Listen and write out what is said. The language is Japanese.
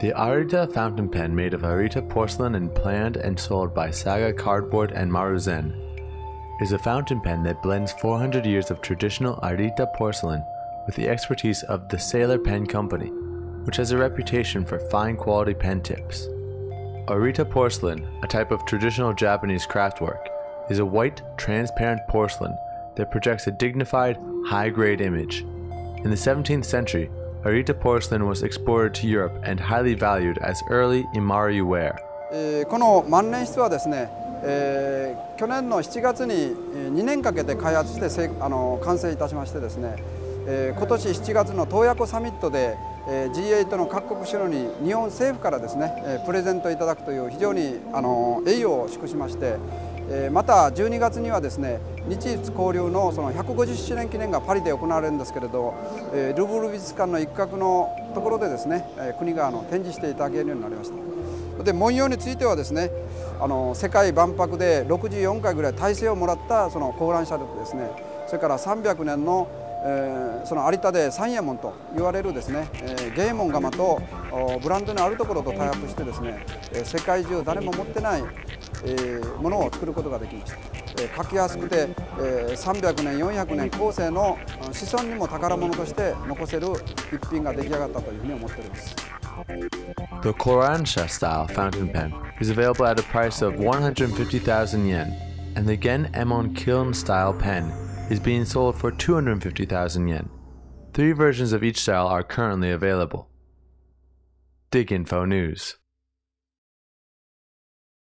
The Arita fountain pen made of Arita porcelain and planned and sold by Saga Cardboard and Maruzen is a fountain pen that blends 400 years of traditional Arita porcelain with the expertise of the Sailor Pen Company, which has a reputation for fine quality pen tips. Arita porcelain, a type of traditional Japanese craftwork, is a white, transparent porcelain that projects a dignified, high grade image. In the 17th century, Arita porcelain was exported to Europe and highly valued as early Imari ware. この万年筆はですね、えー去年の7月に2年かけて開発してせあの完成いたしましてですね、えー今年7月の洞爺湖サミットで、えー G8 の各国首脳に日本政府からですね、えープレゼントいただくという非常にあの栄誉を祝しまして、また12月にはですね日仏交流のその150周年記念がパリで行われるんですけれど、えールーブル美術館の一角のところでですね、国があの展示していただけるようになりました。で文様についてはですねあの世界万博で64回ぐらい大勢をもらったその高覧車力ですねそれから300年の、その有田で三右衛門と言われるですね、えー、芸門窯とブランドのあるところとタイアップしてですね、世界中誰も持ってない、えーものを作ることができました。えー書きやすくて、えー300年400年後世のうん子孫にも宝物として残せる一品が出来上がったというふうに思っております。The Koransha style fountain pen is available at a price of 150,000 yen, and the Gen Emon Kiln style pen is being sold for 250,000 yen. Three versions of each style are currently available. Dig Info News.